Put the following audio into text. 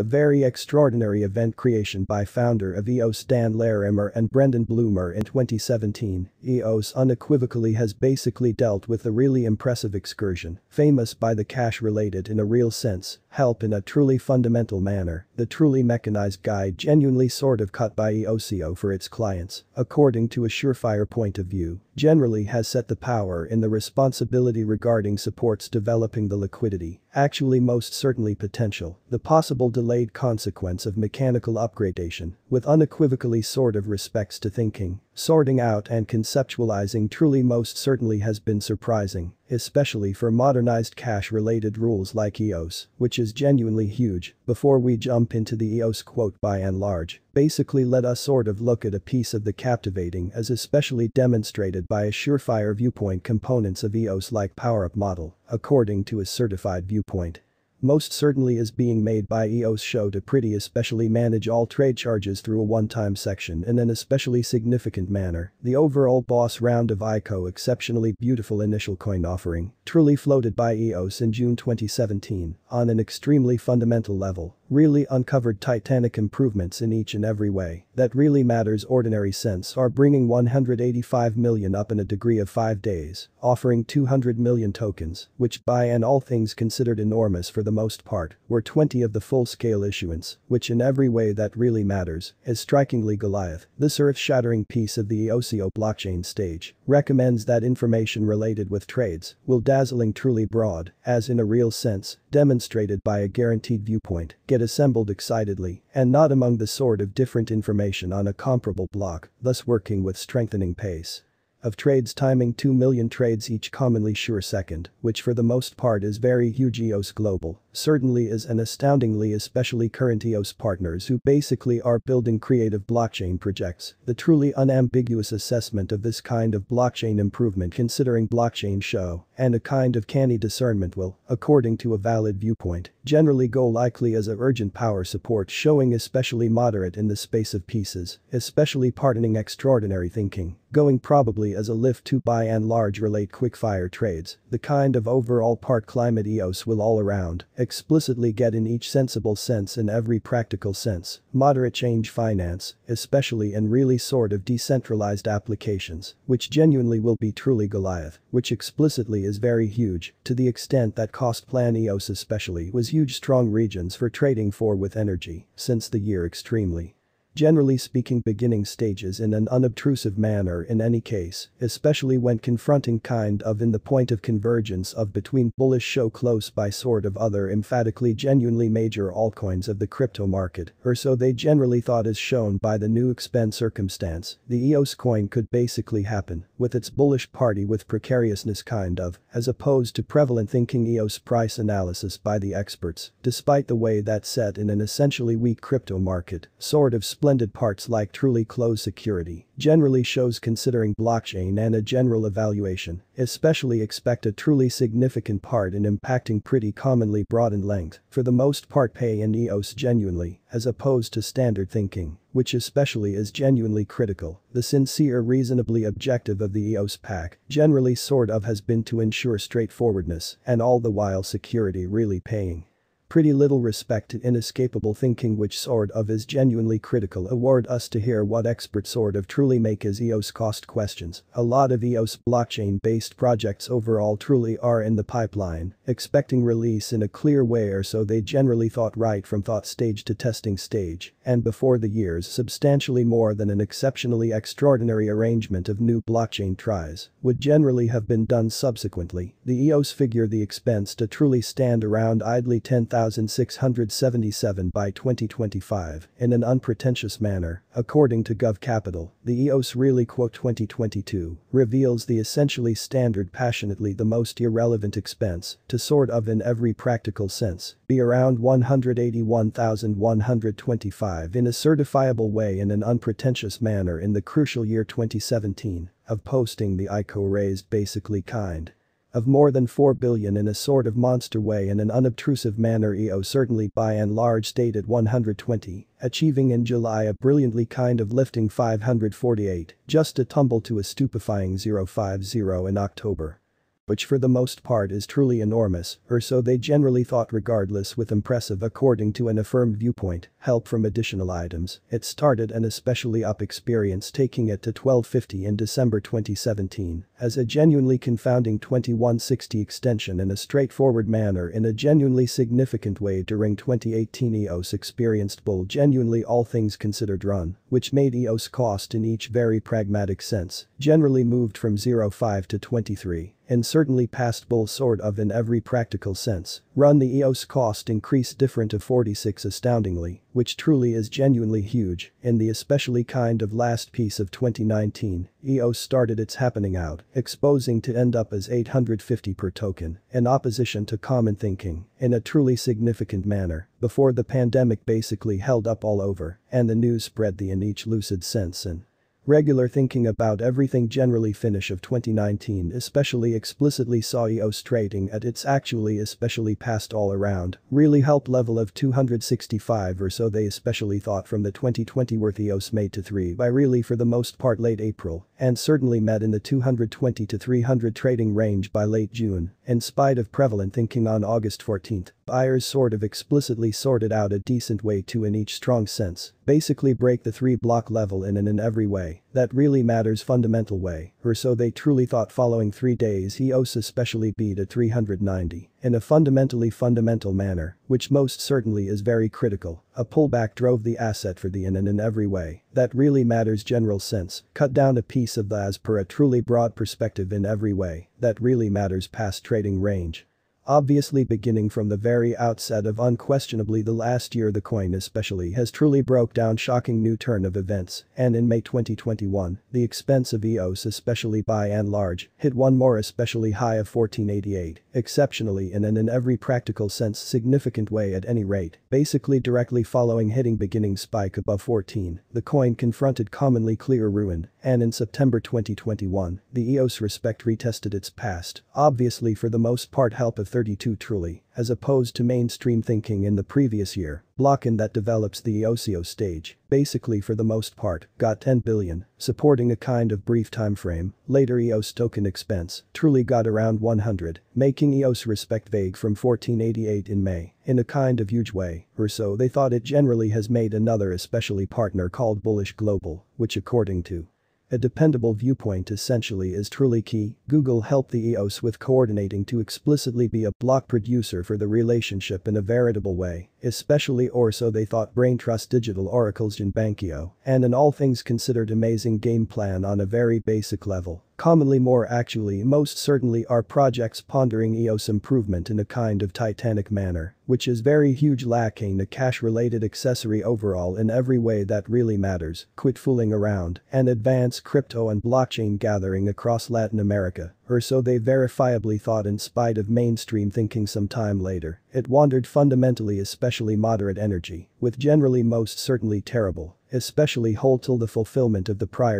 A very extraordinary event creation by founder of EOS Dan Larimer and Brendan Blumer in 2017, EOS unequivocally has basically dealt with a really impressive excursion, famous by the cash related in a real sense, help in a truly fundamental manner, the truly mechanized guide genuinely sort of cut by EOSIO for its clients, according to a surefire point of view, generally has set the power in the responsibility regarding supports developing the liquidity, actually most certainly potential, the possible delayed consequence of mechanical upgradation, with unequivocally sort of respects to thinking, sorting out and conceptualizing truly most certainly has been surprising, especially for modernized cash-related rules like EOS, which is genuinely huge, before we jump into the EOS quote by and large, basically let us sort of look at a piece of the captivating as especially demonstrated by a surefire viewpoint components of EOS like power-up model, according to a certified viewpoint most certainly is being made by EOS show to pretty especially manage all trade charges through a one-time section in an especially significant manner. The overall boss round of ICO exceptionally beautiful initial coin offering, truly floated by EOS in June 2017, on an extremely fundamental level, really uncovered titanic improvements in each and every way that really matters. Ordinary sense are bringing 185 million up in a degree of 5 days, offering 200 million tokens, which by and all things considered enormous for the most part, were 20 of the full-scale issuance, which in every way that really matters, is strikingly Goliath, this earth-shattering piece of the EOSIO blockchain stage, recommends that information related with trades will dazzling truly broad, as in a real sense, demonstrated by a guaranteed viewpoint, get assembled excitedly, and not among the sort of different information on a comparable block, thus working with strengthening pace. Of trades timing 2 million trades each commonly sure second, which for the most part is very huge EOS global, certainly is an astoundingly especially current EOS partners who basically are building creative blockchain projects, the truly unambiguous assessment of this kind of blockchain improvement considering blockchain show, and a kind of canny discernment will, according to a valid viewpoint, generally go likely as a urgent power support showing especially moderate in the space of pieces, especially pardoning extraordinary thinking, going probably as a lift to by and large relate quickfire trades, the kind of overall part climate EOS will all around, explicitly get in each sensible sense in every practical sense, moderate change finance, especially in really sort of decentralized applications, which genuinely will be truly Goliath, which explicitly is very huge, to the extent that cost plan EOS especially was huge strong regions for trading for with energy, since the year extremely generally speaking beginning stages in an unobtrusive manner in any case, especially when confronting kind of in the point of convergence of between bullish show close by sort of other emphatically genuinely major altcoins of the crypto market, or so they generally thought as shown by the new expense circumstance, the EOS coin could basically happen, with its bullish party with precariousness kind of, as opposed to prevalent thinking EOS price analysis by the experts, despite the way that set in an essentially weak crypto market, sort of splendid parts like truly closed security, generally shows considering blockchain and a general evaluation, especially expect a truly significant part in impacting pretty commonly broadened length, for the most part pay in EOS genuinely, as opposed to standard thinking, which especially is genuinely critical, the sincere reasonably objective of the EOS pack generally sort of has been to ensure straightforwardness and all the while security really paying pretty little respect to inescapable thinking which sort of is genuinely critical award us to hear what experts sort of truly make as EOS cost questions. A lot of EOS blockchain based projects overall truly are in the pipeline, expecting release in a clear way or so they generally thought right from thought stage to testing stage, and before the years substantially more than an exceptionally extraordinary arrangement of new blockchain tries would generally have been done subsequently. The EOS figure the expense to truly stand around idly 10,000 1,677 by 2025 in an unpretentious manner, according to GovCapital, the EOS really quote 2022 reveals the essentially standard passionately the most irrelevant expense to sort of in every practical sense be around 181,125 in a certifiable way in an unpretentious manner in the crucial year 2017 of posting the ICO raised basically kind of more than 4 billion in a sort of monster way in an unobtrusive manner EO certainly by and large stayed at 120, achieving in July a brilliantly kind of lifting 548, just a tumble to a stupefying 050 in October. Which for the most part is truly enormous, or so they generally thought regardless with impressive according to an affirmed viewpoint, help from additional items, it started an especially up experience taking it to 1250 in December 2017 as a genuinely confounding 2160 extension in a straightforward manner in a genuinely significant way during 2018 EOS experienced bull genuinely all things considered run, which made EOS cost in each very pragmatic sense, generally moved from 0.5 to 23 and certainly past bull sort of in every practical sense. Run the EOS cost increase different to 46 astoundingly, which truly is genuinely huge, in the especially kind of last piece of 2019, EOS started its happening out, exposing to end up as 850 per token, in opposition to common thinking, in a truly significant manner, before the pandemic basically held up all over, and the news spread the in each lucid sense and Regular thinking about everything generally finish of 2019 especially explicitly saw EOS trading at its actually especially past all around, really help level of 265 or so they especially thought from the 2020 worth EOS made to 3 by really for the most part late April, and certainly met in the 220 to 300 trading range by late June, in spite of prevalent thinking on August 14. Buyers sort of explicitly sorted out a decent way to in each strong sense, basically break the 3 block level in and in every way, that really matters fundamental way, or so they truly thought. Following 3 days EOS especially beat at 390, in a fundamentally fundamental manner, which most certainly is very critical, a pullback drove the asset for the in and in every way, that really matters general sense, cut down a piece of the as per a truly broad perspective in every way, that really matters past trading range. Obviously beginning from the very outset of unquestionably the last year the coin especially has truly broke down shocking new turn of events and in May 2021, the expense of EOS especially by and large hit one more especially high of 1488, exceptionally and in every practical sense significant way at any rate, basically directly following hitting beginning spike above 14, the coin confronted commonly clear ruin and in September 2021, the EOS respect retested its past, obviously for the most part help of 32 truly, as opposed to mainstream thinking in the previous year, Blockin that develops the EOSIO stage, basically for the most part, got 10 billion, supporting a kind of brief time frame, later EOS token expense, truly got around 100, making EOS respect vague from 1488 in May, in a kind of huge way, or so they thought it generally has made another especially partner called Bullish Global, which according to a dependable viewpoint essentially is truly key, Google helped the EOS with coordinating to explicitly be a block producer for the relationship in a veritable way, especially or so they thought. Brain Trust Digital Oracle's Bankio, and an all things considered amazing game plan on a very basic level, commonly more actually most certainly are projects pondering EOS improvement in a kind of titanic manner, which is very huge lacking a cash related accessory overall in every way that really matters, quit fooling around, and advance crypto and blockchain gathering across Latin America, or so they verifiably thought in spite of mainstream thinking some time later, it wandered fundamentally especially moderate energy, with generally most certainly terrible, especially hold till the fulfillment of the prior